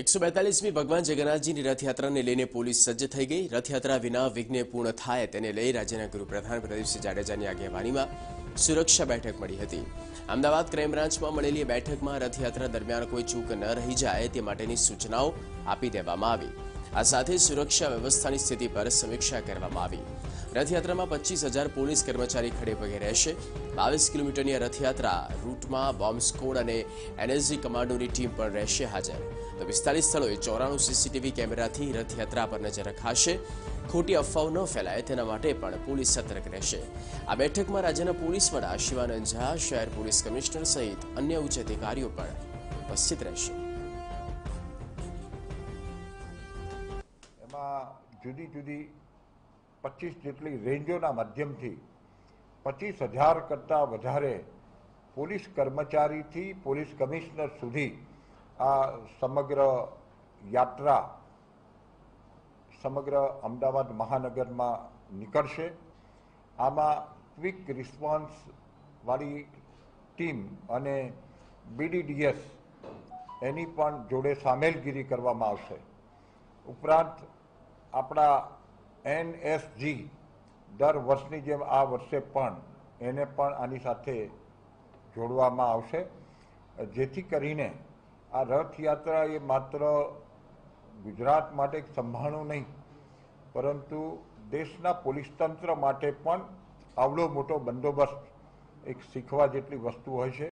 એકસો બેતાલીસમી ભગવાન જગન્નાથજીની રથયાત્રાને લઈને પોલીસ સજ્જ થઈ ગઈ. રથયાત્રા વિના વિઘ્ને પૂર્ણ થાય તેને લઈ રાજ્યના ગૃહપ્રધાન પ્રદીપસિંહ જાડેજાની આગેવાનીમાં સુરક્ષા બેઠક મળી હતી. અમદાવાદ ક્રાઇમ બ્રાન્ચમાં મળેલી બેઠકમાં રથયાત્રા દરમિયાન કોઈ ચૂક ન રહી જાય તે માટેની સૂચનાઓ આપી દેવામાં આવી. આ સાથે સુરક્ષા વ્યવસ્થાની સ્થિતિ પર સમીક્ષા કરવામાં આવી. રથયાત્રામાં પચીસ હજાર પોલીસ કર્મચારી ખડે પગે રહેશે. બાવીસ કિલોમીટરની રથયાત્રા રૂટમાં બોમ્બ સ્કોડ અને એનએસજી કમાન્ડોની ટીમ પણ રહેશે હાજર. તો પિસ્તાલીસ સ્થળોએ ચોરાણું સીસીટીવી કેમેરાથી રથયાત્રા પર નજર રખાશે. ખોટી અફવાઓ ન ફેલાય, તેના માટે પણ પોલીસ સતર્ક રહેશે. આ બેઠકમાં રાજ્યના પોલીસ વડા શિવાનંદ ઝા, શહેર પોલીસ કમિશનર સહિત અન્ય ઉચ્ચ અધિકારીઓ પણ ઉપસ્થિત રહેશે. જુદી જુદી પચીસ જેટલી રેન્જોના માધ્યમથી પચીસ હજાર કરતાં વધારે પોલીસ કર્મચારીથી પોલીસ કમિશનર સુધી આ સમગ્ર યાત્રા સમગ્ર અમદાવાદ મહાનગરમાં નીકળશે. આમાં ક્વિક રિસ્પોન્સવાળી ટીમ અને બીડીડીએસ એની પણ જોડે સામેલગીરી કરવામાં આવશે. ઉપરાંત આપણા એનએસજી દર વર્ષની જેમ આ વર્ષે પણ એને પણ આની સાથે જોડવામાં આવશે. જેથી કરીને આ રથયાત્રા એ માત્ર ગુજરાત માટે સંભાળું નહીં, પરંતુ દેશના પોલીસ તંત્ર માટે પણ આવડો મોટો બંદોબસ્ત એક શીખવા જેટલી વસ્તુ હોય છે.